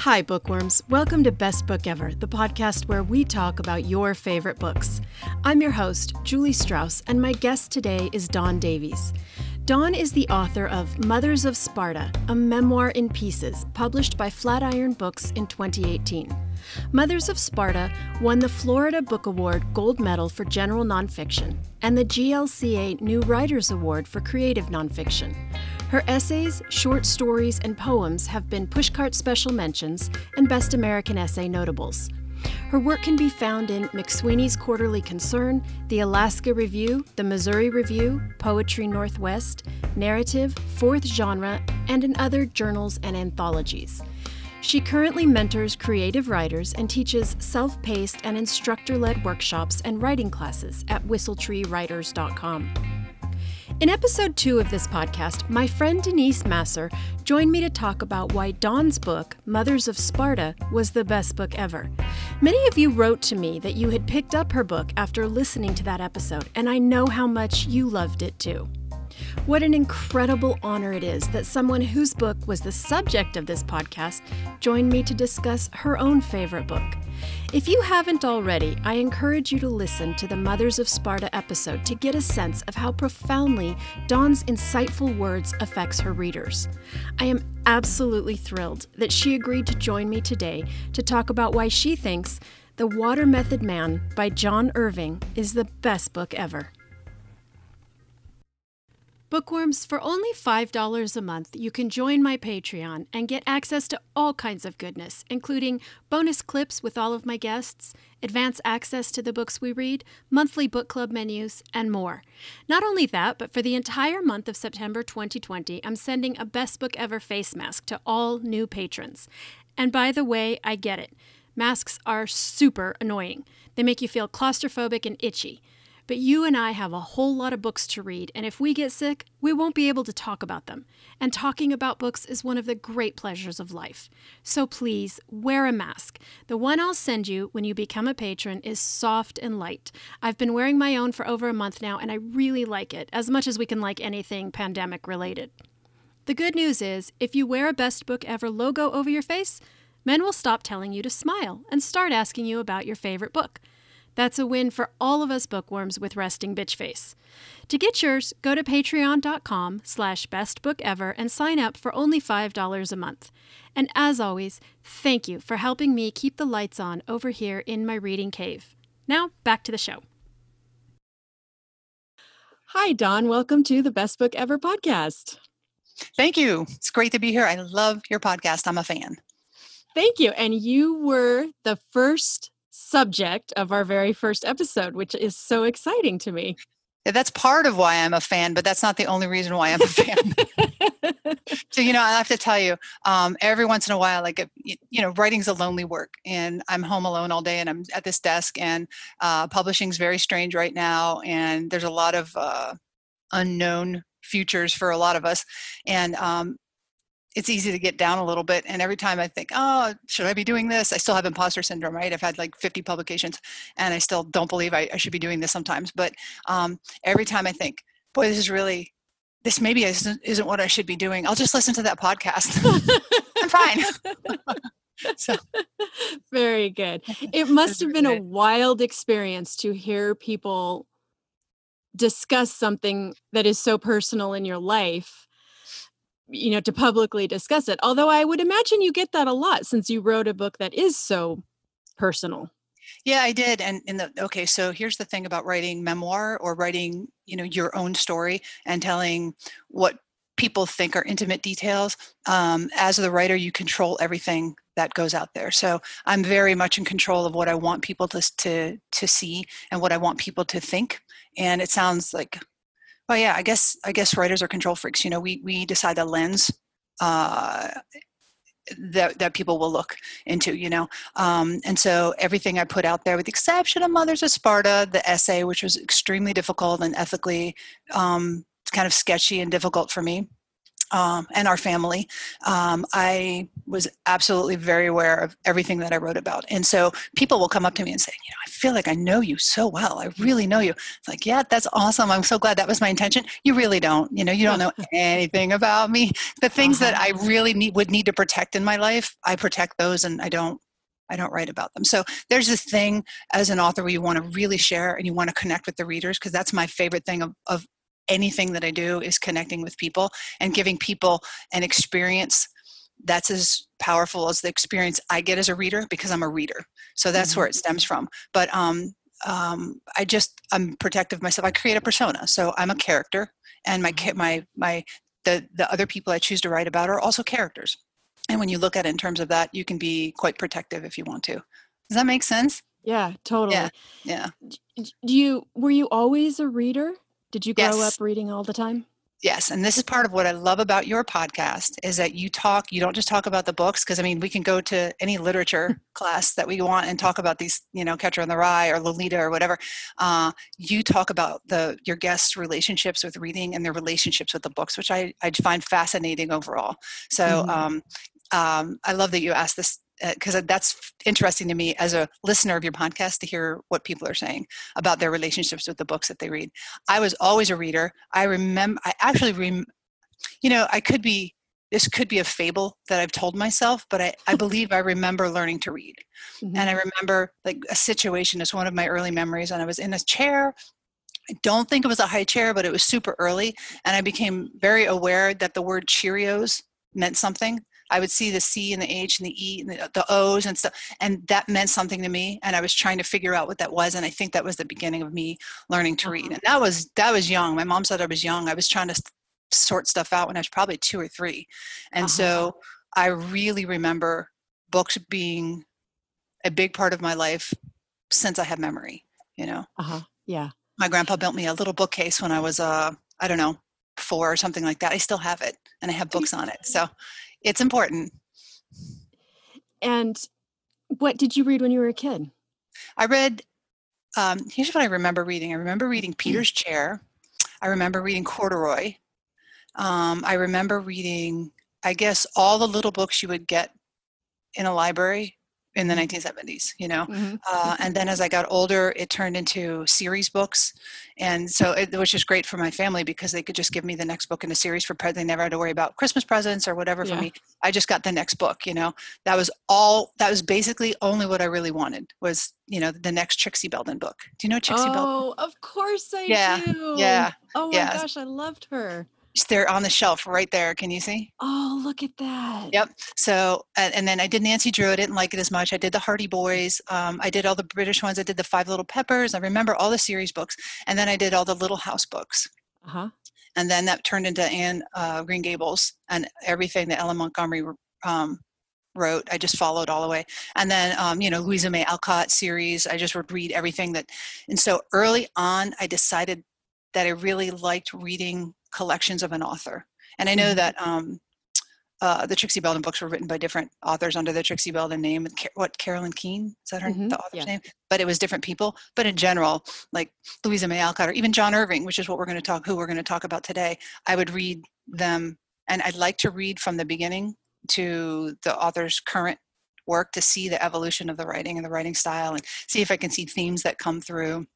Hi, bookworms. Welcome to Best Book Ever, the podcast where we talk about your favorite books. I'm your host, Julie Strauss, and my guest today is Dawn Davies. Dawn is the author of Mothers of Sparta, a memoir in pieces, published by Flatiron Books in 2018. Mothers of Sparta won the Florida Book Award Gold Medal for General Nonfiction and the GLCA New Writers Award for Creative Nonfiction. Her essays, short stories, and poems have been Pushcart Special Mentions and Best American Essay Notables. Her work can be found in McSweeney's Quarterly Concern, the Alaska Review, the Missouri Review, Poetry Northwest, Narrative, Fourth Genre, and in other journals and anthologies. She currently mentors creative writers and teaches self paced and instructor led workshops and writing classes at whistletreewriters.com. In episode two of this podcast, my friend Denise Massar joined me to talk about why Dawn's book, Mothers of Sparta, was the best book ever. Many of you wrote to me that you had picked up her book after listening to that episode, and I know how much you loved it too. What an incredible honor it is that someone whose book was the subject of this podcast joined me to discuss her own favorite book. If you haven't already, I encourage you to listen to the Mothers of Sparta episode to get a sense of how profoundly Dawn's insightful words affects her readers. I am absolutely thrilled that she agreed to join me today to talk about why she thinks The Water Method Man by John Irving is the best book ever. Bookworms, for only $5 a month, you can join my Patreon and get access to all kinds of goodness, including bonus clips with all of my guests, advance access to the books we read, monthly book club menus, and more. Not only that, but for the entire month of September 2020, I'm sending a Best Book Ever face mask to all new patrons. And by the way, I get it. Masks are super annoying. They make you feel claustrophobic and itchy. But you and I have a whole lot of books to read, and if we get sick, we won't be able to talk about them. And talking about books is one of the great pleasures of life. So please, wear a mask. The one I'll send you when you become a patron is soft and light. I've been wearing my own for over a month now, and I really like it, as much as we can like anything pandemic related. The good news is, if you wear a Best Book Ever logo over your face, men will stop telling you to smile and start asking you about your favorite book. That's a win for all of us bookworms with resting bitch face. To get yours, go to patreon.com slash bestbookever and sign up for only $5 a month. And as always, thank you for helping me keep the lights on over here in my reading cave. Now, back to the show. Hi, Dawn. Welcome to the Best Book Ever podcast. Thank you. It's great to be here. I love your podcast. I'm a fan. Thank you. And you were the first subject of our very first episode, which is so exciting to me. Yeah, that's part of why I'm a fan, but that's not the only reason why I'm a fan. so you know, I have to tell you, um, every once in a while, like you know, writing's a lonely work, and I'm home alone all day, and I'm at this desk, and uh, publishing's very strange right now, and there's a lot of uh, unknown futures for a lot of us, and um, it's easy to get down a little bit. And every time I think, oh, should I be doing this? I still have imposter syndrome, right? I've had like 50 publications and I still don't believe I, I should be doing this sometimes. But um, every time I think, boy, this is really, this maybe isn't, isn't what I should be doing. I'll just listen to that podcast. I'm fine. so very good. It must have been a wild experience to hear people discuss something that is so personal in your life you know to publicly discuss it although i would imagine you get that a lot since you wrote a book that is so personal. Yeah i did and in the okay so here's the thing about writing memoir or writing you know your own story and telling what people think are intimate details um, as the writer you control everything that goes out there. So i'm very much in control of what i want people to to to see and what i want people to think and it sounds like well, yeah, I guess I guess writers are control freaks. You know, we we decide the lens uh, that that people will look into. You know, um, and so everything I put out there, with the exception of Mothers of Sparta, the essay, which was extremely difficult and ethically um, kind of sketchy and difficult for me. Um, and our family. Um, I was absolutely very aware of everything that I wrote about. And so people will come up to me and say, you know, I feel like I know you so well. I really know you. It's like, yeah, that's awesome. I'm so glad that was my intention. You really don't. You know, you don't know anything about me. The things uh-huh. that I really need would need to protect in my life, I protect those and I don't I don't write about them. So there's this thing as an author where you want to really share and you want to connect with the readers because that's my favorite thing of, of anything that I do is connecting with people and giving people an experience that's as powerful as the experience I get as a reader because I'm a reader. So that's mm-hmm. where it stems from. But um, um, I just I'm protective myself. I create a persona, so I'm a character, and my mm-hmm. my my the the other people I choose to write about are also characters. And when you look at it in terms of that, you can be quite protective if you want to. Does that make sense? Yeah, totally. Yeah. Yeah. Do you were you always a reader? Did you grow yes. up reading all the time? Yes, and this is part of what I love about your podcast is that you talk, you don't just talk about the books because I mean, we can go to any literature class that we want and talk about these, you know, Catcher in the Rye or Lolita or whatever. Uh, you talk about the your guests' relationships with reading and their relationships with the books, which I, I find fascinating overall. So mm-hmm. um, um, I love that you asked this because uh, that's interesting to me as a listener of your podcast to hear what people are saying about their relationships with the books that they read. I was always a reader. I remember, I actually, rem, you know, I could be, this could be a fable that I've told myself, but I, I believe I remember learning to read. Mm-hmm. And I remember like a situation is one of my early memories, and I was in a chair. I don't think it was a high chair, but it was super early. And I became very aware that the word Cheerios meant something I would see the C and the H and the E and the, the O's and stuff, and that meant something to me. And I was trying to figure out what that was, and I think that was the beginning of me learning to read. Uh-huh. And that was that was young. My mom said I was young. I was trying to sort stuff out when I was probably two or three, and uh-huh. so I really remember books being a big part of my life since I have memory. You know. Uh huh. Yeah. My grandpa built me a little bookcase when I was uh I don't know four or something like that. I still have it, and I have books on it. So it's important. And what did you read when you were a kid? I read, um, here's what I remember reading. I remember reading Peter's Chair. I remember reading Corduroy. Um, I remember reading, I guess, all the little books you would get in a library in the 1970s mm-hmm. you know mm-hmm. uh, and then as i got older it turned into series books and so it was just great for my family because they could just give me the next book in a series for they never had to worry about christmas presents or whatever yeah. for me i just got the next book you know that was all that was basically only what i really wanted was you know the next trixie belden book do you know trixie oh, belden oh of course i yeah do yeah oh my yeah. gosh i loved her they're on the shelf right there. Can you see? Oh, look at that. Yep. So, and, and then I did Nancy Drew. I didn't like it as much. I did the Hardy Boys. Um, I did all the British ones. I did the Five Little Peppers. I remember all the series books. And then I did all the Little House books. Uh huh. And then that turned into Anne uh, Green Gables and everything that L.M. Montgomery um, wrote. I just followed all the way. And then, um, you know, Louisa May Alcott series. I just would read everything that. And so early on, I decided that I really liked reading collections of an author. And I know mm-hmm. that um, uh, the Trixie Belden books were written by different authors under the Trixie Belden name. What Carolyn Keene is that her mm-hmm. the author's yeah. name? But it was different people. But in general, like Louisa May Alcott or even John Irving, which is what we're going to talk, who we're going to talk about today, I would read them, and I'd like to read from the beginning to the author's current work to see the evolution of the writing and the writing style, and see if I can see themes that come through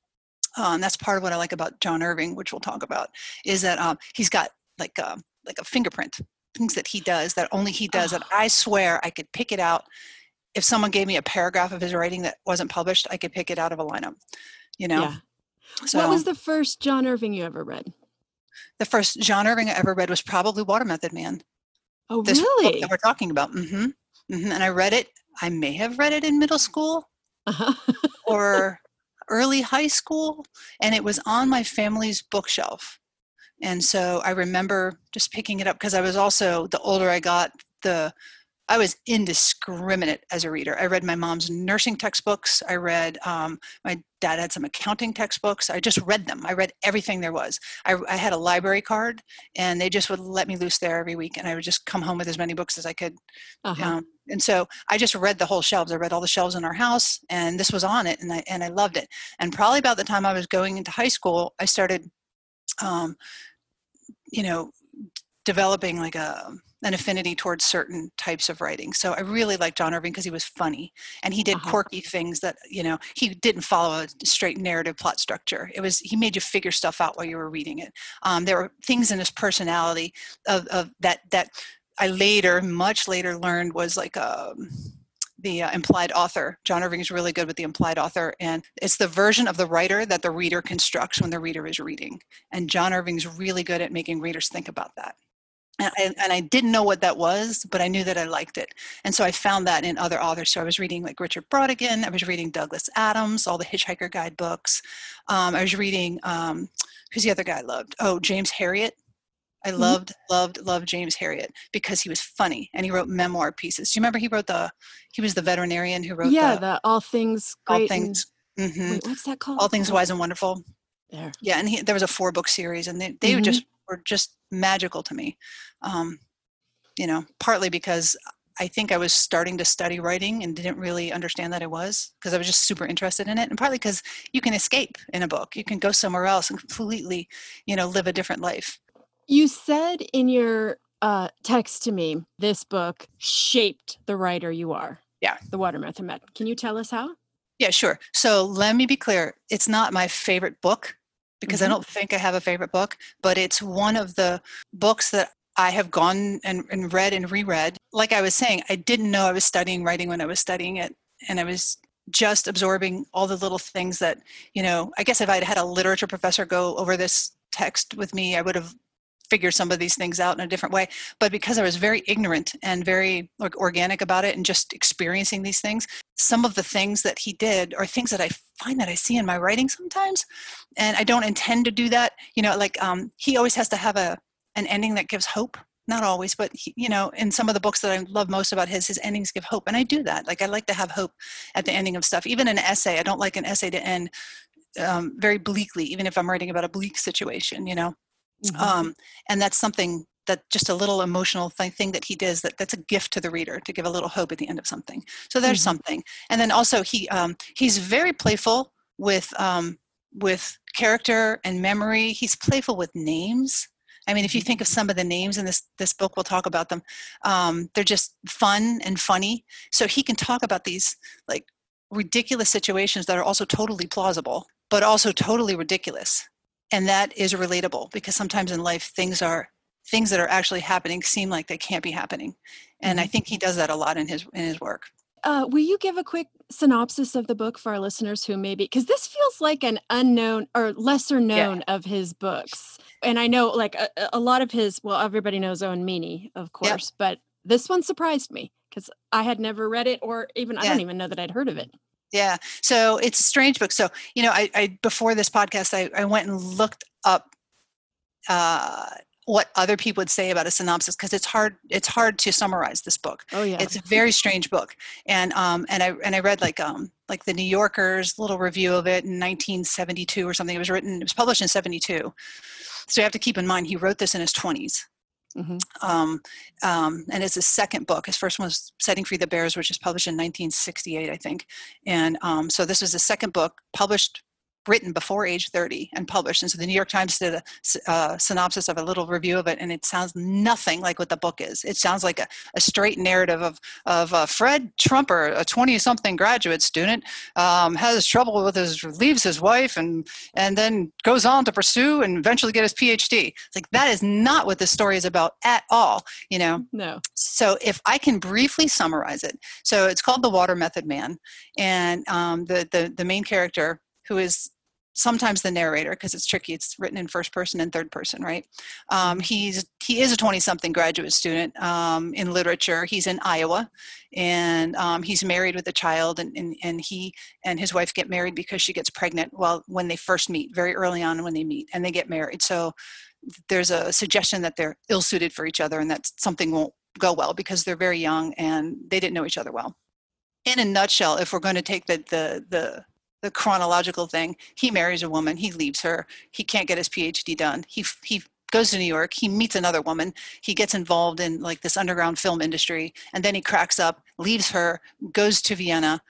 um, that's part of what I like about John Irving, which we'll talk about, is that um, he's got like a, um, like a fingerprint, things that he does that only he does. Oh. That I swear I could pick it out. If someone gave me a paragraph of his writing that wasn't published, I could pick it out of a lineup. You know. Yeah. So, what was the first John Irving you ever read? The first John Irving I ever read was probably Water Method Man. Oh, this really? that we're talking about. Mm-hmm. mm-hmm. And I read it. I may have read it in middle school, uh-huh. or early high school, and it was on my family's bookshelf. And so I remember just picking it up because I was also, the older I got, the I was indiscriminate as a reader. I read my mom's nursing textbooks. I read, um, my dad had some accounting textbooks. I just read them. I read everything there was. I, I, had a library card, and they just would let me loose there every week, and I would just come home with as many books as I could. Uh-huh. Um, and so I just read the whole shelves. I read all the shelves in our house, and this was on it, and I and I loved it. And probably about the time I was going into high school, I started, um, you know, developing like a an affinity towards certain types of writing. So I really liked John Irving because he was funny and he did uh-huh. quirky things that, you know, he didn't follow a straight narrative plot structure. It was, he made you figure stuff out while you were reading it. Um, there were things in his personality of, of that, that I later, much later learned was like, um, the uh, implied author. John Irving is really good with the implied author, and it's the version of the writer that the reader constructs when the reader is reading. And John Irving's really good at making readers think about that and I, and I, didn't know what that was, but I knew that I liked it. And so I found that in other authors. So I was reading like Richard Brautigan, I was reading Douglas Adams, all the Hitchhiker Guide books. Um, I was reading, um, who's the other guy I loved? Oh, James Herriot. I mm-hmm. loved, loved, loved James Herriot because he was funny and he wrote memoir pieces. Do you remember he wrote the, he was the veterinarian who wrote yeah, the, the All Things Great All Things. And, mm-hmm. wait, what's that called? All Things Wise and Wonderful. There. Yeah, and he, there was a four book series and they, they mm-hmm. just were just magical to me. Um, you know, partly because I think I was starting to study writing and didn't really understand that I was because I was just super interested in it. And partly because you can escape in a book, you can go somewhere else and completely, you know, live a different life. You said in your uh, text to me, this book shaped the writer you are. Yeah. The Water Method Man. Can you tell us how? Yeah, sure. So let me be clear it's not my favorite book because mm-hmm. I don't think I have a favorite book, but it's one of the books that I have gone and, and read and reread. Like I was saying, I didn't know I was studying writing when I was studying it. And I was just absorbing all the little things that, you know, I guess if I'd had a literature professor go over this text with me, I would have figure some of these things out in a different way. But because i was very ignorant and very like organic about it and just experiencing these things some of the things that he did are things that i find that i see in my writing sometimes and i don't intend to do that. You know like um, he always has to have a an ending that gives hope. Not always but he, you know in some of the books that i love most about his his endings give hope and i do that. Like i like to have hope at the ending of stuff. Even an essay i don't like an essay to end um, very bleakly even if i'm writing about a bleak situation you know Mm-hmm. Um, and that's something that just a little emotional thing, thing, that he does that that's a gift to the reader to give a little hope at the end of something. So there's mm-hmm. something. And then also he um, he's very playful with um, with character and memory. He's playful with names. I mean if you think of mm-hmm. some of the names in this this book we'll talk about them. Um, they're just fun and funny. So he can talk about these like ridiculous situations that are also totally plausible but also totally ridiculous and that is relatable because sometimes in life things are things that are actually happening seem like they can't be happening and mm-hmm. i think he does that a lot in his in his work uh, will you give a quick synopsis of the book for our listeners who maybe because this feels like an unknown or lesser known yeah. of his books and i know like a, a, lot of his well everybody knows owen meany of course but this one surprised me because i had never read it or even yeah. i don't even know that i'd heard of it yeah. So it's a strange book. So, you know, I, I before this podcast, I, I went and looked up uh, what other people would say about a synopsis because it's hard it's hard to summarize this book. Oh yeah. It's a very strange book. And um and i and i read like um like the new yorker's little review of it in 1972 or something. It was written it was published in 72 so you have to keep in mind he wrote this in his 20s Mm-hmm. Um, um, and it's his second book. His first one was Setting Free the Bears, which was published in 1968, I think. And um, so this was the second book published written before age 30 and published. And so the New York Times did a uh, synopsis of a little review of it, and it sounds nothing like what the book is. It sounds like a, a straight narrative of, of uh, Fred Trumper, a 20 something graduate student, um, has trouble with his, leaves his wife, and, and then goes on to pursue and eventually get his PhD. It's like that is not what this story is about at all, you know? No. So if I can briefly summarize it, so it's called The Water Method Man, and um, the, the, the main character who is sometimes the narrator because it's tricky it's written in first person and third person right? Um, mm-hmm. he's he is a 20 something graduate student um, in literature. He's in iowa and um, he's married with a child and, and, and he and his wife get married because she gets pregnant well when they first meet very early on when they meet and they get married. So there's a suggestion that they're ill suited for each other and that something won't go well because they're very young and they didn't know each other well. In a nutshell if we're going to take the the the the chronological thing. He marries a woman, he leaves her, he can't get his PhD done. He he goes to New York, he meets another woman, he gets involved in like this underground film industry, and then he cracks up, leaves her, goes to Vienna,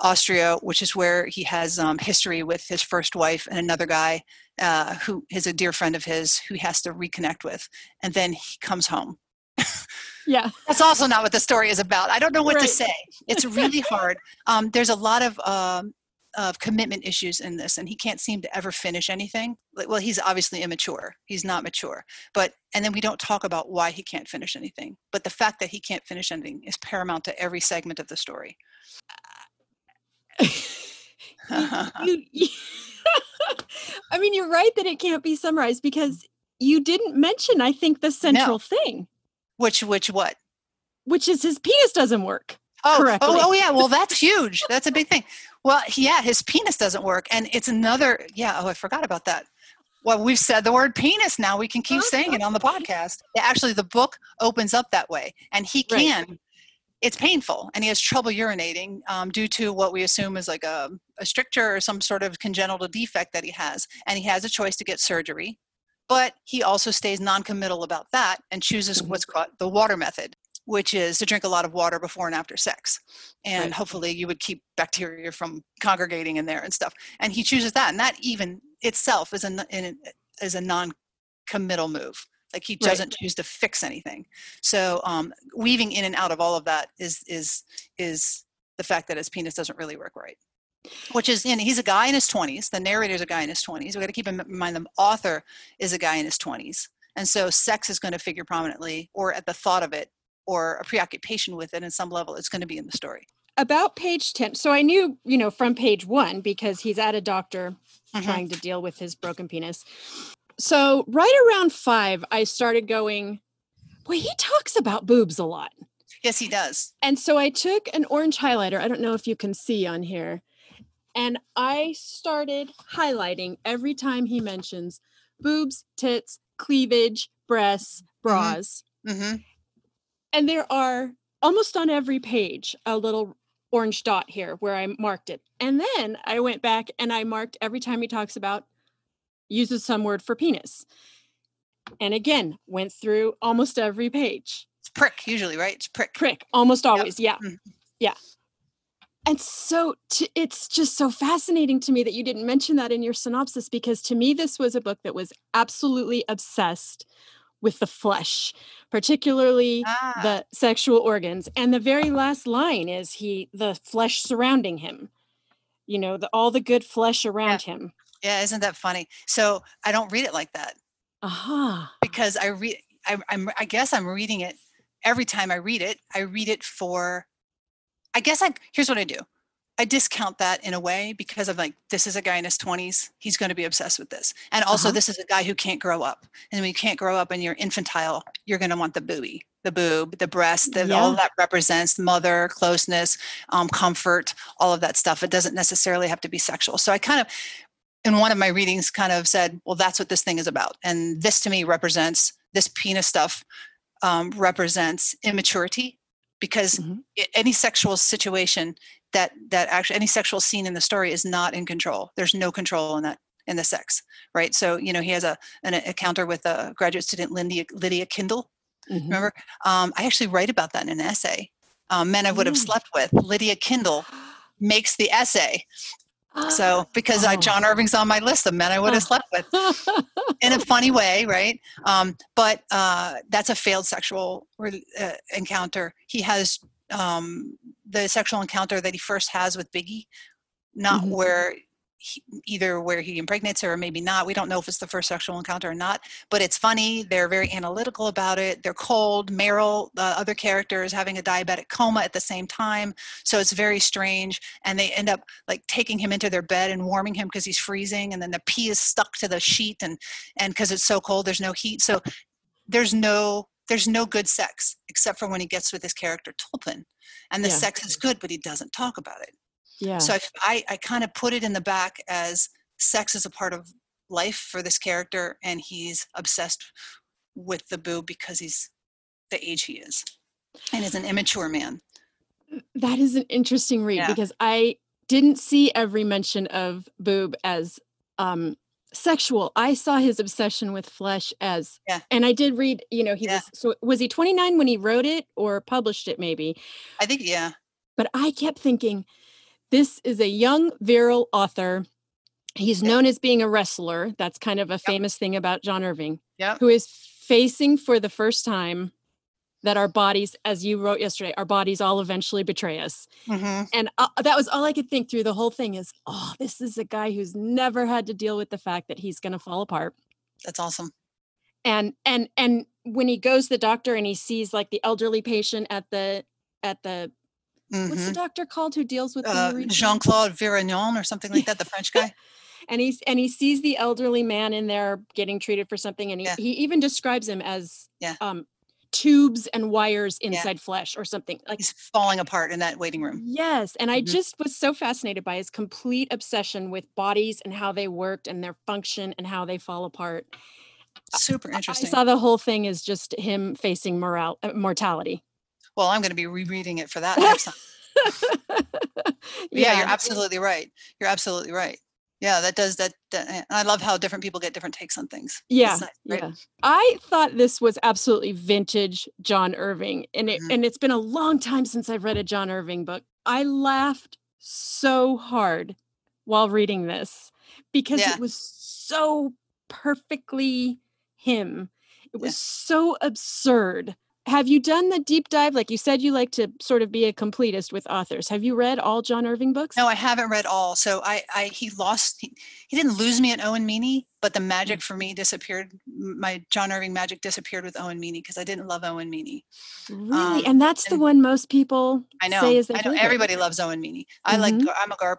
Austria, which is where he has um, history with his first wife and another guy uh, who is a dear friend of his who he has to reconnect with, and then he comes home. yeah, that's also not what the story is about. I don't know what right. to say. It's really hard. Um, there's a lot of um, of commitment issues in this and he can't seem to ever finish anything. Well he's obviously immature. He's not mature. But and then we don't talk about why he can't finish anything. But the fact that he can't finish anything is paramount to every segment of the story. You, you, i mean you're right that it can't be summarized because you didn't mention i think the central no. thing. Which which what? Which is his penis doesn't work Oh, correctly. oh, oh, yeah. Well, that's huge. That's a big thing. Well, yeah, his penis doesn't work, and it's another. Yeah. Oh, I forgot about that. Well, we've said the word penis now. We can keep saying it on the podcast. Actually, the book opens up that way, and he can. Right. It's painful, and he has trouble urinating um, due to what we assume is like a, a stricture or some sort of congenital defect that he has. And he has a choice to get surgery, but he also stays non-committal about that and chooses mm-hmm. what's called the water method which is to drink a lot of water before and after sex. And right. hopefully you would keep bacteria from congregating in there and stuff. And he chooses that. And that even itself is a, is a non-committal move. Like he doesn't right. choose to fix anything. So um, weaving in and out of all of that is, is, is the fact that his penis doesn't really work right which is and he's a guy in his 20s the narrator is a guy in his 20s we got to keep in mind the author is a guy in his 20s and so sex is going to figure prominently or at the thought of it or a preoccupation with it in some level it's going to be in the story about page 10 so i knew you know from page one because he's at a doctor mm-hmm. trying to deal with his broken penis so right around five i started going well he talks about boobs a lot yes he does and so i took an orange highlighter i don't know if you can see on here and i started highlighting every time he mentions boobs tits cleavage breasts mm-hmm. bras mm-hmm. Mm-hmm and there are almost on every page a little orange dot here where I marked it. And then I went back and I marked every time he talks about uses some word for penis. And again, went through almost every page. It's prick usually, right? It's prick. Prick, almost always. Yep. Yeah. Mm-hmm. Yeah. And so to, it's just so fascinating to me that you didn't mention that in your synopsis because to me, this was a book that was absolutely obsessed with the flesh, particularly ah. the sexual organs. And the very last line is he the flesh surrounding him. You know, the all the good flesh around yeah. him. Yeah, isn't that funny? So I don't read it like that. Uh-huh. Because I read I, I'm I guess I'm reading it every time I read it, I read it for I guess I here's what I do. I discount that in a way because I'm like, this is a guy in his 20s. He's going to be obsessed with this. And also, uh-huh. this is a guy who can't grow up. And when you can't grow up and you're infantile, you're going to want the booby, the boob, the breast, the, yeah. all that represents mother, closeness, um, comfort, all of that stuff. It doesn't necessarily have to be sexual. So I kind of, in one of my readings, kind of said, well, that's what this thing is about. And this to me represents this penis stuff um, represents immaturity because mm-hmm. any sexual situation that that actually any sexual scene in the story is not in control there's no control in that in the sex right so you know he has a an encounter with a graduate student lydia lydia kindle mm-hmm. remember um, i actually write about that in an essay um, men i would have mm. slept with lydia kindle makes the essay so because oh. I, John Irving's on my list of men I would have slept with in a funny way, right? Um, but uh, that's a failed sexual uh, encounter. He has um, the sexual encounter that he first has with Biggie, not mm-hmm. where he, either where he impregnates her or maybe not. We don't know if it's the first sexual encounter or not, but it's funny. They're very analytical about it. They're cold. Merrill, the other character, is having a diabetic coma at the same time. So it's very strange. And they end up like taking him into their bed and warming him because he's freezing. And then the pee is stuck to the sheet and, and because it's so cold, there's no heat. So there's no there's no good sex except for when he gets with his character Tulpen, and the yeah. sex is good, but he doesn't talk about it. Yeah. So I, I, I kind of put it in the back as sex is a part of life for this character, and he's obsessed with the boob because he's the age he is, and is an immature man. That is an interesting read yeah. because I didn't see every mention of boob as um sexual. I saw his obsession with flesh as yeah. and I did read, you know, he yeah. was so was he 29 when he wrote it or published it maybe? I think yeah. But I kept thinking this is a young, virile author. He's known as being a wrestler. That's kind of a famous thing about John Irving, Yep. who is facing for the first time that our bodies, as you wrote yesterday, our bodies all eventually betray us. hmm And uh, that was all I could think through the whole thing is, oh, this is a guy who's never had to deal with the fact that he's going to fall apart. That's awesome. And and and when he goes to the doctor and he sees like the elderly patient at the at the what's hmm the doctor called who deals with Uh, the Jean Claude Vigneron or something like that, the French guy. and he's and he sees the elderly man in there getting treated for something and he, Yeah. he even describes him as Yeah. um tubes and wires inside flesh or something like He's falling apart in that waiting room. yes and i Mhm. just was so fascinated by his complete obsession with bodies and how they worked and their function and how they fall apart Super interesting. i saw the whole thing as just him facing moral uh, mortality well, I'm going to be rereading it for that next time. yeah, you're absolutely right. You're absolutely right. Yeah, that does that. that and I love how different people get different takes on things. Yeah, nice, right? yeah. I thought this was absolutely vintage John Irving, and it Mhm. and it's been a long time since I've read a John Irving book. I laughed so hard while reading this because Yeah. it was so perfectly him. It was so absurd. Have you done the deep dive? Like you said, you like to sort of be a completist with authors. Have you read all John Irving books? No, I haven't read all. So I, I he lost. He, he didn't lose me at Owen Meany, but the magic Mm. for me disappeared. My John Irving magic disappeared with Owen Meany because I didn't love Owen Meany. really, um, and that's the one most people I know. say is their I know. favorite. Everybody loves Owen Meany. I like. Mhm. Gar- I'm a Garp.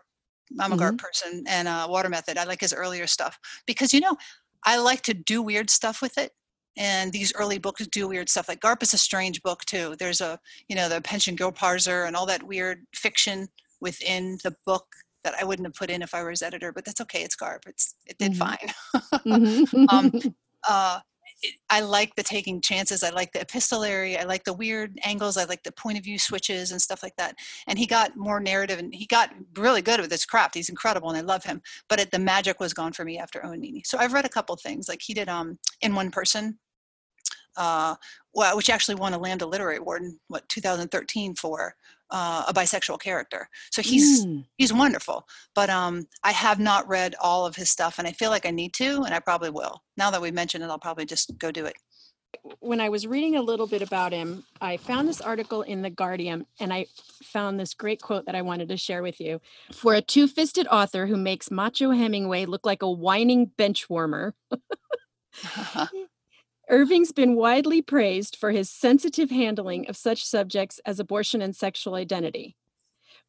I'm a Mm-hmm. Garp person and uh, Water Method. I like his earlier stuff because you know I like to do weird stuff with it. And these early books do weird stuff. Like Garp is a strange book too. There's a you know the pension Grillparzer and all that weird fiction within the book that I wouldn't have put in if I were his editor. But that's okay. It's Garp. It's it did Mhm. fine. Um, uh, it, I like the taking chances. I like the epistolary. I like the weird angles. I like the point of view switches and stuff like that. And he got more narrative and he got really good with his craft. He's incredible and I love him. But it, the magic was gone for me after Owen Meany. So I've read a couple things. Like he did um, In One Person, uh, well, which actually won a Lambda Literary Award in what 2013 for uh, a bisexual character. So he's Mm. he's wonderful but um i have not read all of his stuff and i feel like i need to and i probably will now that we mentioned it i'll probably just go do it when I was reading a little bit about him, I found this article in The Guardian and I found this great quote that I wanted to share with you. For a two fisted author who makes Macho Hemingway look like a whining bench warmer, Irving's been widely praised for his sensitive handling of such subjects as abortion and sexual identity.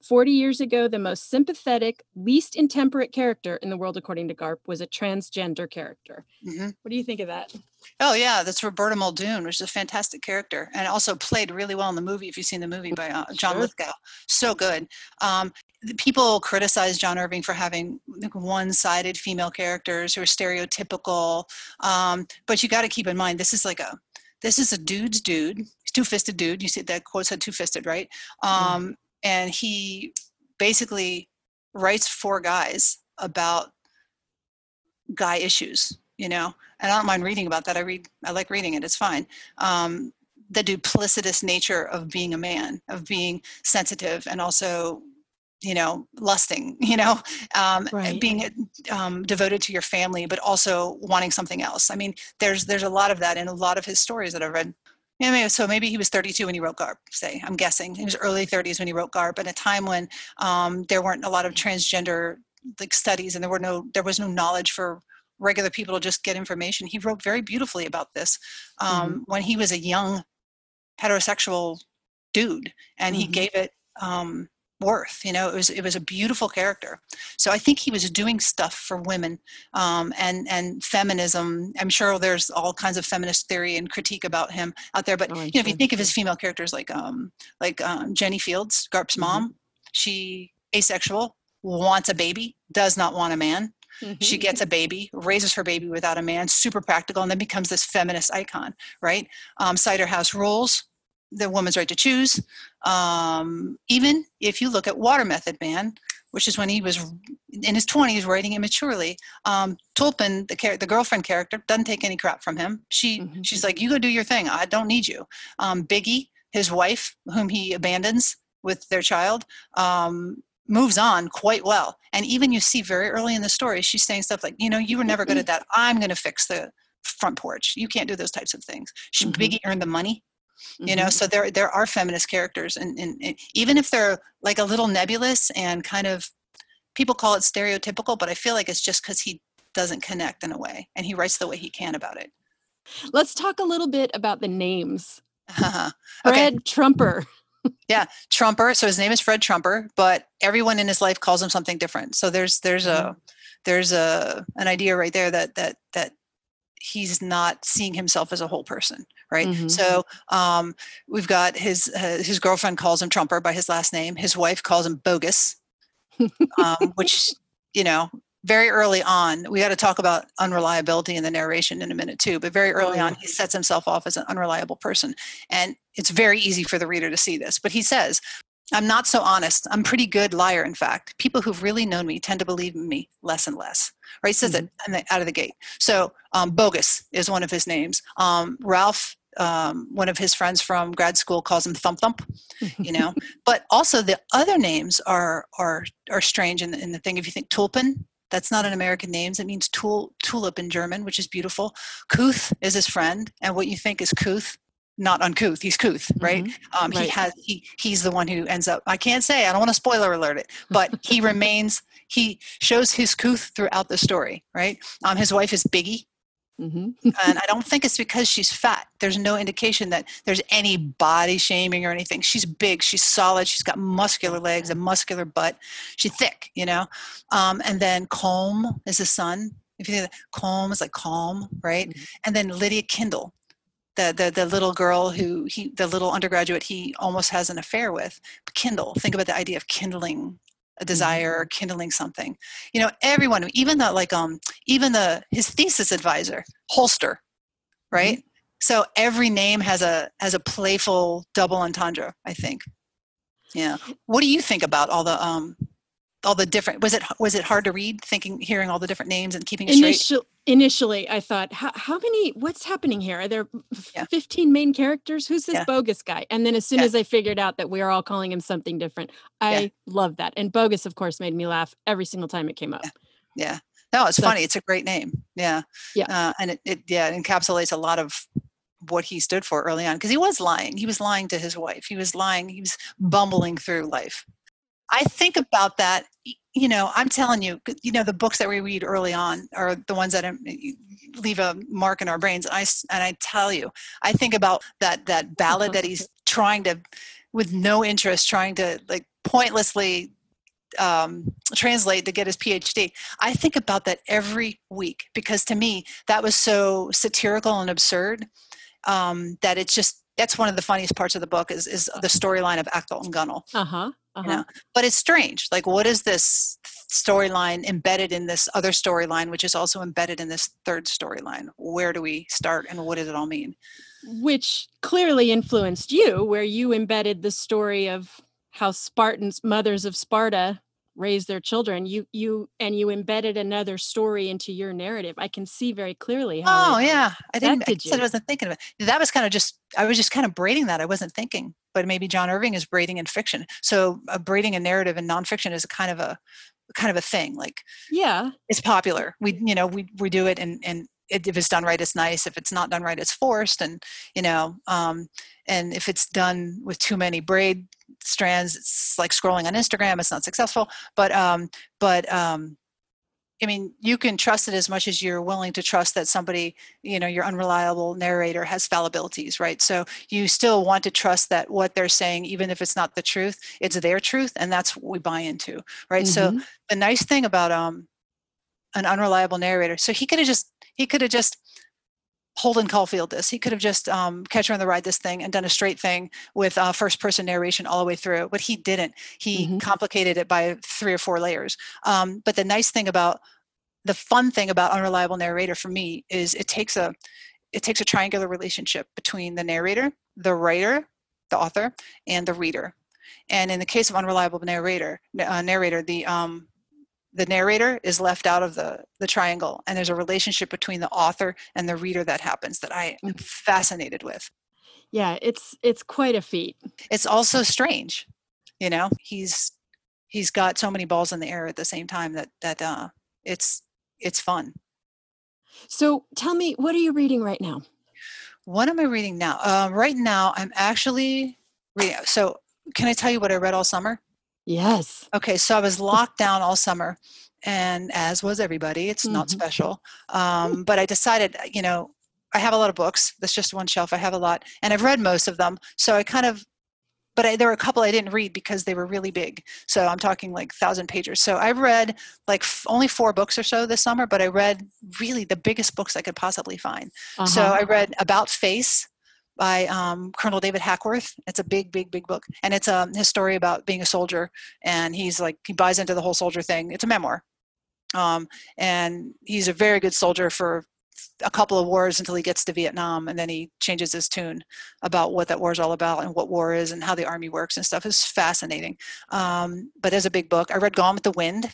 40 years ago, the most sympathetic, least intemperate character in the world, according to Garp, was a transgender character. Mhm. What do you think of that? oh yeah that's roberta muldoon which is a fantastic character and also played really well in the movie if you've seen the movie by uh, john Sure. lithgow so good um, people criticize john irving for having like, one-sided female characters who are stereotypical um, but you got to keep in mind this is like a this is a dude's dude he's two-fisted dude you see that quote said two-fisted right? Um, and he basically writes for guys about guy issues you know? And i don't mind reading about that i read i like reading it it's fine. Um, the duplicitous nature of being a man of being sensitive and also you know lusting you know um, Right. being um, devoted to your family but also wanting something else i mean there's there's a lot of that in a lot of his stories that i've read yeah, maybe, so maybe he was 32 when he wrote Garp, say, I'm guessing. He was early 30s when he wrote Garp, at a time when um, there weren't a lot of transgender like studies and there were no there was no knowledge for regular people to just get information. He wrote very beautifully about this um, when he was a young heterosexual dude and he Mhm. gave it um, worth you know it was it was a beautiful character. So i think he was doing stuff for women um, and and feminism. I'm sure there's all kinds of feminist theory and critique about him out there but Oh, you know if you think of his female characters like um like um, jenny fields garp's Mhm. mom she asexual wants a baby does not want a man. She Mhm. gets a baby raises her baby without a man super practical and then becomes this feminist icon right? Um, cider house rules the woman's right to choose um, even if you look at water method man which is when he was in his 20s writing immaturely um, tulpen the, char- the girlfriend character doesn't take any crap from him she Mhm. she's like you go do your thing i don't need you um, biggie his wife whom he abandons with their child um, moves on quite well. And even you see very early in the story, she's saying stuff like, you know, you were never good at that. I'm going to fix the front porch. You can't do those types of things. She, mm-hmm. Biggie earned the money. You know, mm-hmm. so there there are feminist characters, and, and, and even if they're like a little nebulous and kind of people call it stereotypical, but I feel like it's just because he doesn't connect in a way, and he writes the way he can about it. Let's talk a little bit about the names. Uh-huh. Fred okay. Trumper. yeah, Trumper. So his name is Fred Trumper, but everyone in his life calls him something different. So there's there's a mm-hmm. there's a an idea right there that that that he's not seeing himself as a whole person right mm-hmm. so um, we've got his uh, his girlfriend calls him trumper by his last name his wife calls him bogus um, which you know very early on, we got to talk about unreliability in the narration in a minute too, but very early on, he sets himself off as an unreliable person. And it's very easy for the reader to see this. But he says, I'm not so honest. I'm pretty good liar, in fact. People who've really known me tend to believe in me less and less. Right? He says mm-hmm. it out of the gate. So um, bogus is one of his names. Um, Ralph um, one of his friends from grad school calls him Thump Thump, you know. but also the other names are are are strange in the, in the thing. If you think Tulpen, that's not an American name. It means tul- tulip in German, which is beautiful. Couth is his friend, and what you think is Couth, not uncouth. He's Couth, right? Mm-hmm. Um, right. He has he he's the one who ends up. I can't say. I don't want to spoiler alert it, but he remains. He shows his Couth throughout the story, right? Um, his wife is Biggie, Mm-hmm. and I don't think it's because she's fat. There's no indication that there's any body shaming or anything. She's big, she's solid, she's got muscular legs, a muscular butt. She's thick, you know. Um, and then Colm is the son. If you think that Colm is like calm, right? Mm-hmm. And then Lydia Kindle, the, the the little girl who he the little undergraduate he almost has an affair with. Kindle. Think about the idea of kindling a mm-hmm. desire or kindling something you know everyone even the like um even the his thesis advisor holster right mm-hmm. so every name has a has a playful double entendre i think yeah what do you think about all the um all the different was it was it hard to read thinking hearing all the different names and keeping it Initial, straight initially i thought how, how many what's happening here? Are there yeah. 15 main characters? Who's this yeah. bogus guy? And then as soon yeah. as i figured out that we are all calling him something different i love that. And bogus of course made me laugh every single time it came up. Yeah, no it's so, funny it's a great name. Yeah. Yeah. Uh, and it, it yeah it encapsulates a lot of what he stood for early on because he was lying. He was lying to his wife. He was lying. He was bumbling through life I think about that. You know, I'm telling you, you know, the books that we read early on are the ones that leave a mark in our brains. And I and I tell you, I think about that that ballad that he's trying to, with no interest, trying to like pointlessly um, translate to get his PhD. I think about that every week because to me that was so satirical and absurd um, that it's just that's one of the funniest parts of the book is is the storyline of Akthelt and Gunnel. Uh huh. Uh-huh. You know? But it's strange. Like, what is this storyline embedded in this other storyline, which is also embedded in this third storyline? Where do we start, and what does it all mean? Which clearly influenced you, where you embedded the story of how Spartans, mothers of Sparta, raise their children you you and you embedded another story into your narrative i can see very clearly how oh yeah i didn't I said i wasn't thinking of it that was kind of just i was just kind of braiding that i wasn't thinking but maybe john irving is braiding in fiction. So uh, braiding a narrative in nonfiction is a kind of a kind of a thing like yeah. it's popular. We you know we we do it and and it, if it's done right it's nice. If it's not done right it's forced and you know um and if it's done with too many braid strands it's like scrolling on instagram it's not successful. But um but um I mean, you can trust it as much as you're willing to trust that somebody, you know, your unreliable narrator has fallibilities, right? So you still want to trust that what they're saying, even if it's not the truth, it's their truth, and that's what we buy into, right? Mm-hmm. So the nice thing about um, an unreliable narrator, so he could have just he could have just Holden Caulfield this. He could have just um, Catcher in the Rye this thing and done a straight thing with uh, first person narration all the way through, but he didn't. He mm-hmm. complicated it by three or four layers. Um, but the nice thing about the fun thing about unreliable narrator for me is it takes a it takes a triangular relationship between the narrator, the writer, the author, and the reader. And in the case of unreliable narrator, uh, narrator, the um, the narrator is left out of the, the triangle and there's a relationship between the author and the reader that happens that i am mm. fascinated with yeah it's it's quite a feat it's also strange you know he's he's got so many balls in the air at the same time that that uh, it's it's fun. So tell me, what are you reading right now? What am I reading now? Uh, right now, I'm actually reading. So, can I tell you what I read all summer? Yes. Okay, so I was locked down all summer, and as was everybody. It's mm-hmm. not special, um, but I decided, you know, I have a lot of books. That's just one shelf. I have a lot, and I've read most of them. So I kind of but I, there were a couple I didn't read because they were really big. So I'm talking like thousand pages. So I read like f- only four books or so this summer, but I read really the biggest books I could possibly find. Uh-huh. So I read About Face by um, Colonel David Hackworth. It's a big, big, big book, and it's um, his story about being a soldier. And he's like he buys into the whole soldier thing. It's a memoir, um, and he's a very good soldier for a couple of wars until he gets to Vietnam, and then he changes his tune about what that war is all about and what war is and how the army works and stuff. is fascinating. Um, but as a big book, I read Gone with the Wind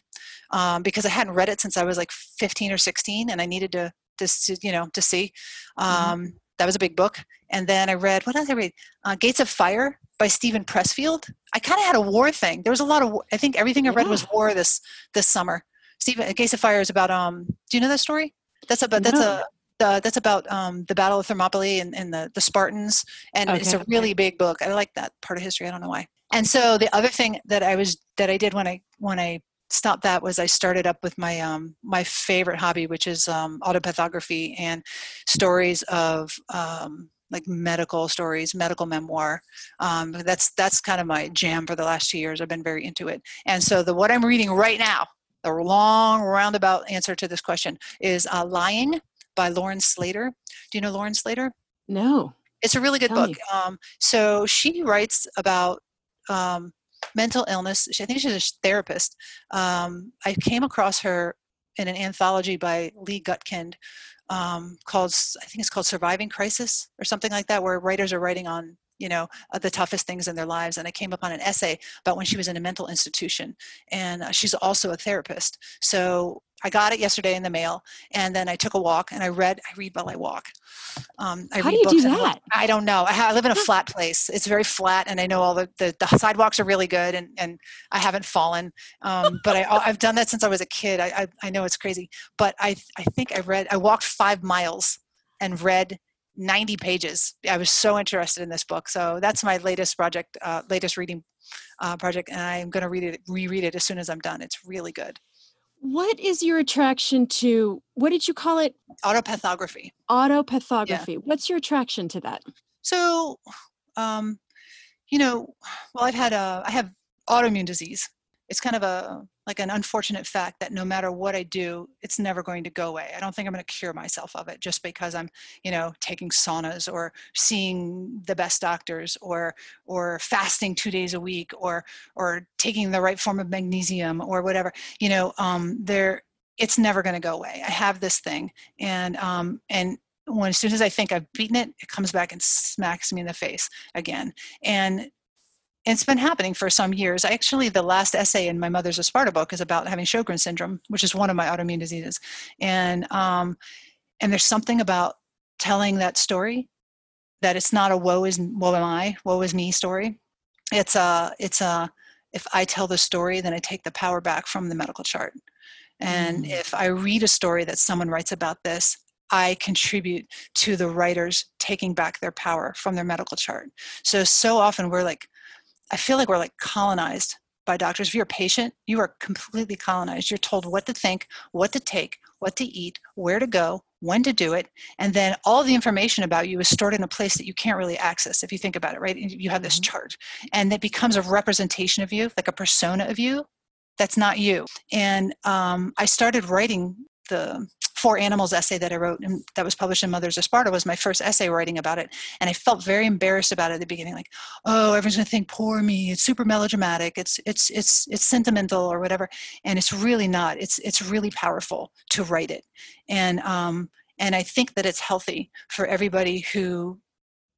um, because I hadn't read it since I was like 15 or 16, and I needed to to you know to see. Mm-hmm. Um, mm-hmm. That was a big book. And then I read what did I read? Uh, Gates of Fire by Steven Pressfield. I kind of had a war thing. There was a lot of. I think everything I read yeah. was war this this summer. Steven Gates of Fire is about. Um, do you know that story? That's about that's no. a uh, that's about um, the Battle of Thermopylae and, and the, the Spartans, and okay. it's a really big book. I like that part of history. I don't know why. And so the other thing that I was that I did when I when I stopped that was I started up with my um, my favorite hobby, which is um, autopathography and stories of um, like medical stories, medical memoir. Um, that's that's kind of my jam for the last two years. I've been very into it, and so the what I'm reading right now the long roundabout answer to this question is uh, Lying by Lauren Slater. Do you know Lauren Slater? No. It's a really good Tell book. Um, so she writes about um, mental illness. I think she's a therapist. Um, I came across her in an anthology by Lee Gutkind um, called, I think it's called Surviving Crisis or something like that, where writers are writing on you know uh, the toughest things in their lives and i came upon an essay about when she was in a mental institution and uh, she's also a therapist so i got it yesterday in the mail and then i took a walk and i read i read while i walk um, I How do you do that? I don't know. I, I, live in a flat place. It's very flat, and I know all the, the, the sidewalks are really good, and, and I haven't fallen. Um, but I, I've done that since I was a kid. I, I, I know it's crazy, but I I think I read. I walked five miles and read 90 pages. I was so interested in this book. So that's my latest project, uh, latest reading uh, project, and I'm going to read it, reread it as soon as I'm done. It's really good. What is your attraction to? What did you call it? Autopathography. Autopathography. Yeah. What's your attraction to that? So, um, you know, well, I've had a, I have autoimmune disease. It's kind of a like an unfortunate fact that no matter what I do, it's never going to go away. I don't think I'm going to cure myself of it just because I'm, you know, taking saunas or seeing the best doctors or or fasting two days a week or or taking the right form of magnesium or whatever. You know, um, there it's never going to go away. I have this thing, and um, and when as soon as I think I've beaten it, it comes back and smacks me in the face again. And it's been happening for some years. Actually, the last essay in my Mothers of Sparta book is about having Sjogren syndrome, which is one of my autoimmune diseases. And um, and there's something about telling that story that it's not a woe is woe am I, woe is me story. It's a it's a if I tell the story, then I take the power back from the medical chart. And mm. if I read a story that someone writes about this, I contribute to the writers taking back their power from their medical chart. So so often we're like I feel like we're like colonized by doctors. If you're a patient, you are completely colonized. You're told what to think, what to take, what to eat, where to go, when to do it, and then all the information about you is stored in a place that you can't really access if you think about it, right? You have this mm-hmm. chart, and it becomes a representation of you, like a persona of you. That's not you. And um, I started writing the for animals essay that I wrote and that was published in Mothers of Sparta was my first essay writing about it. And I felt very embarrassed about it at the beginning, like, oh, everyone's gonna think poor me, it's super melodramatic, it's it's it's it's sentimental or whatever. And it's really not. It's it's really powerful to write it. And um and I think that it's healthy for everybody who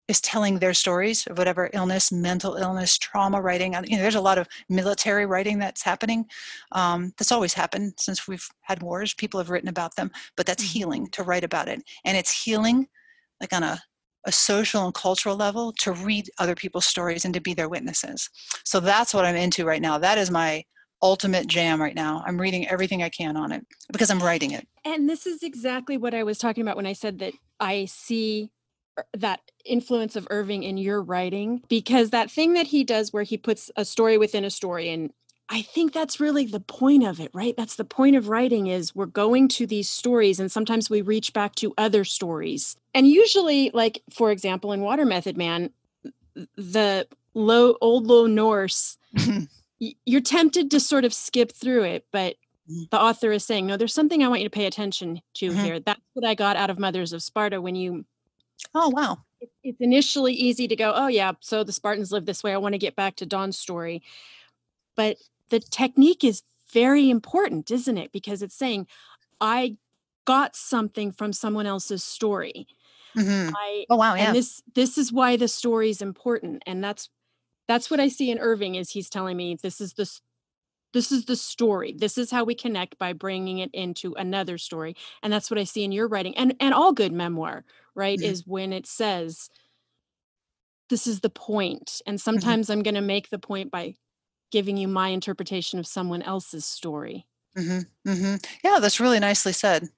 is telling their stories of whatever illness, mental illness, trauma writing. You know, there's a lot of military writing that's happening. Um, that's always happened since we've had wars. People have written about them, but that's mm-hmm. healing to write about it, and it's healing, like on a a social and cultural level, to read other people's stories and to be their witnesses. So that's what I'm into right now. That is my ultimate jam right now. I'm reading everything I can on it because I'm writing it. And this is exactly what I was talking about when I said that I see that influence of Irving in your writing because that thing that he does where he puts a story within a story and I think that's really the point of it, right? That's the point of writing is we're going to these stories and sometimes we reach back to other stories. And usually like for example in Water Method Man the low old low Norse you're tempted to sort of skip through it, but mm. the author is saying, no, there's something I want you to pay attention to mm-hmm. here. That's what I got out of Mothers of Sparta when you. Oh, wow. it's initially easy to go, oh, yeah, so the Spartans live this way. I want to get back to Dawn's story. But the technique is very important, isn't it? Because it's saying, I got something from someone else's story. Mm-hmm. I, oh wow! Yeah. And this this is why the story is important, and that's that's what I see in Irving is he's telling me this is the this is the story. This is how we connect by bringing it into another story. And that's what I see in your writing and and all good memoir, right? Mm-hmm. Is when it says this is the point. And mm-hmm. sometimes mm-hmm. I'm going to make the point by giving you my interpretation of someone else's story. Mm-hmm. mm-hmm. Yeah, that's really nicely said.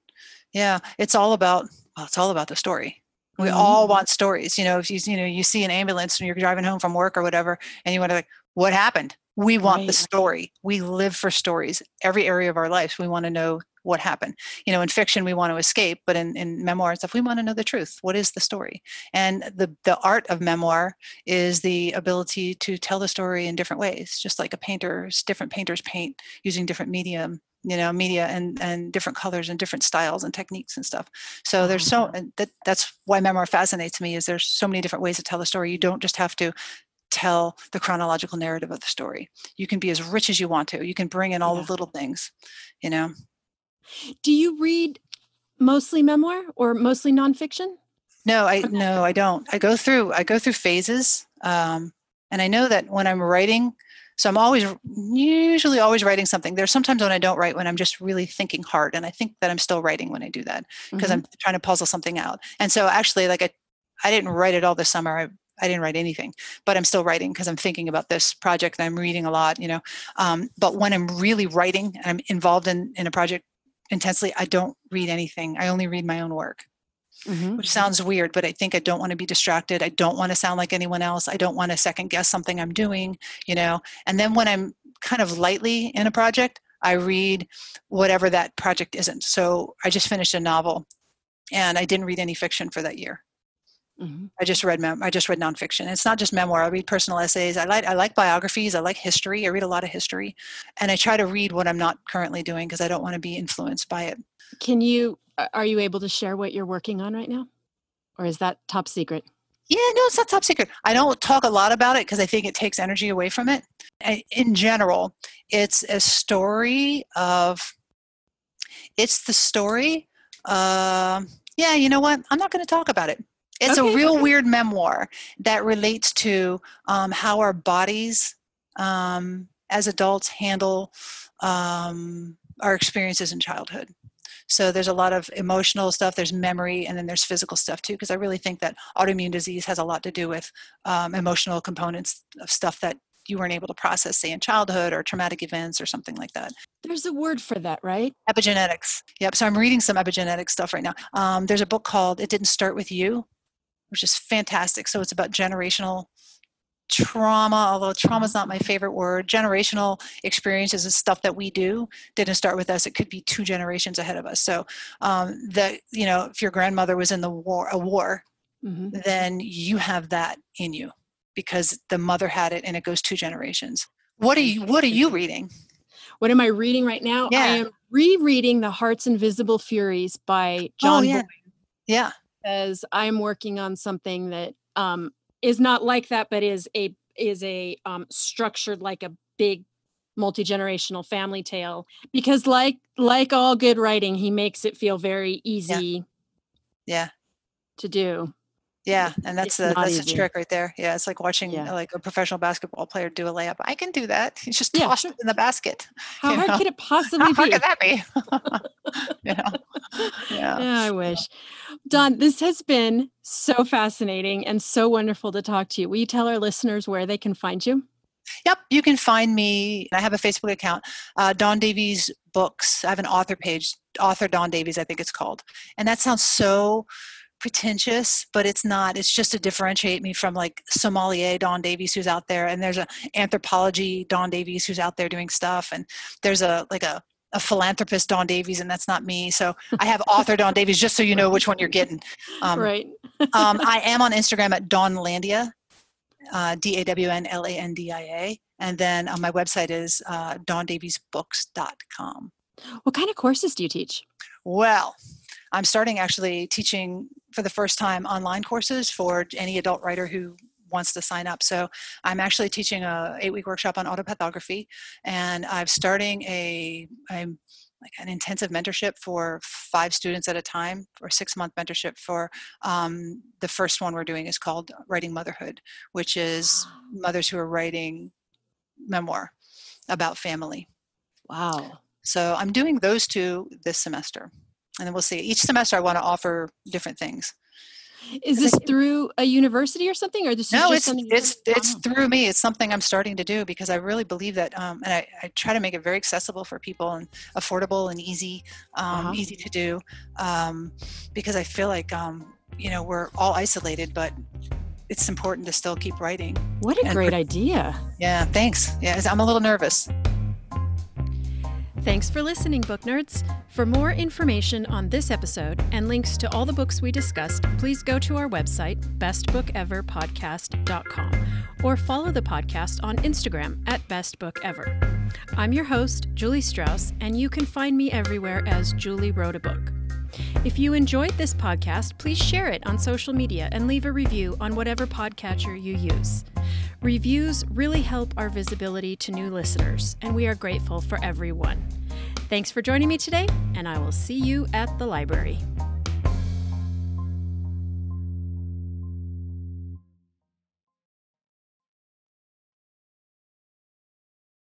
Yeah, it's all about well, it's all about the story. We mm-hmm. all want stories. You know, if you you know you see an ambulance and you're driving home from work or whatever, and you want to like, what happened? We want right. the story. We live for stories. Every area of our lives, we want to know what happened. You know, in fiction, we want to escape, but in, in memoir and stuff, we want to know the truth. What is the story? And the the art of memoir is the ability to tell the story in different ways, just like a painter's different painters paint using different medium you know media and and different colors and different styles and techniques and stuff so there's so mm-hmm. that that's why memoir fascinates me is there's so many different ways to tell a story you don't just have to tell the chronological narrative of the story you can be as rich as you want to you can bring in all yeah. the little things you know do you read mostly memoir or mostly nonfiction no i no i don't i go through i go through phases um, and i know that when i'm writing so I'm always, usually always writing something. There's sometimes when I don't write when I'm just really thinking hard. And I think that I'm still writing when I do that because mm-hmm. I'm trying to puzzle something out. And so actually, like I, I didn't write it all this summer. I, I didn't write anything, but I'm still writing because I'm thinking about this project and I'm reading a lot, you know. Um, but when I'm really writing and I'm involved in, in a project intensely, I don't read anything. I only read my own work mm-hmm. which sounds weird, but I think I don't want to be distracted. I don't want to sound like anyone else. I don't want to second guess something I'm doing, you know. And then when I'm kind of lightly in a project, I read whatever that project isn't. So I just finished a novel and I didn't read any fiction for that year. Mm-hmm. I just read mem- I just read nonfiction. It's not just memoir. I read personal essays. I like I like biographies. I like history. I read a lot of history, and I try to read what I'm not currently doing because I don't want to be influenced by it. Can you are you able to share what you're working on right now? Or is that top secret? Yeah, no, it's not top secret. I don't talk a lot about it because I think it takes energy away from it. In general, it's a story of, it's the story. Uh, yeah, you know what? I'm not going to talk about it. It's okay, a real weird memoir that relates to um, how our bodies um, as adults handle um, our experiences in childhood. So there's a lot of emotional stuff, there's memory, and then there's physical stuff too, because I really think that autoimmune disease has a lot to do with um, emotional components of stuff that you weren't able to process, say in childhood or traumatic events or something like that. There's a word for that, right? Epigenetics. Yep. So I'm reading some epigenetic stuff right now. Um, there's a book called It Didn't Start With You, which is fantastic. So it's about generational trauma, although trauma is not my favorite word, generational experiences and stuff that we do didn't start with us. It could be two generations ahead of us. So um, that you know, if your grandmother was in the war, a war, mm-hmm. then you have that in you because the mother had it, and it goes two generations. What are you What are you reading? What am I reading right now? Yeah. I am rereading The Heart's Invisible Furies by John oh, yeah. Yeah. Because I'm working on something that um, is not like that, but is a is a um, structured like a big multi-generational family tale because like like all good writing he makes it feel very easy yeah, yeah. to do yeah and that's the that's easy. the trick right there yeah it's like watching yeah. like a professional basketball player do a layup i can do that he's just tossed yeah. it in the basket how hard know? could it possibly how be hard could that be yeah. yeah i wish Dawn, this has been so fascinating and so wonderful to talk to you. Will you tell our listeners where they can find you? Yep, you can find me. I have a Facebook account, uh, Dawn Davies Books. I have an author page, author Dawn Davies, I think it's called. And that sounds so pretentious, but it's not. It's just to differentiate me from like sommelier Dawn Davies who's out there, and there's a anthropology Dawn Davies who's out there doing stuff, and there's a like a a philanthropist Dawn Davies, and that's not me. So I have author Dawn Davies, just so you know which one you're getting. Um, right. um, I am on Instagram at Dawnlandia, uh, D A W N L A N D I A, and then on my website is uh, DawnDaviesBooks.com. What kind of courses do you teach? Well, I'm starting actually teaching for the first time online courses for any adult writer who wants to sign up. So I'm actually teaching a eight week workshop on autopathography, and I'm starting a I'm like an intensive mentorship for five students at a time, or six month mentorship for um, the first one we're doing is called Writing Motherhood, which is mothers who are writing memoir about family. Wow. So I'm doing those two this semester and then we'll see. Each semester, I want to offer different things. Is this through a university or something, or this? No, it's it's it's through me. It's something I'm starting to do because I really believe that, um, and I, I try to make it very accessible for people and affordable and easy, um, uh-huh. easy to do, um, because I feel like um, you know we're all isolated, but it's important to still keep writing. What a and great idea! Yeah, thanks. Yeah, I'm a little nervous. Thanks for listening, book nerds. For more information on this episode and links to all the books we discussed, please go to our website, bestbookeverpodcast.com, or follow the podcast on Instagram at bestbookever. I'm your host, Julie Strauss, and you can find me everywhere as Julie Wrote a Book. If you enjoyed this podcast, please share it on social media and leave a review on whatever podcatcher you use. Reviews really help our visibility to new listeners, and we are grateful for everyone. Thanks for joining me today, and I will see you at the library.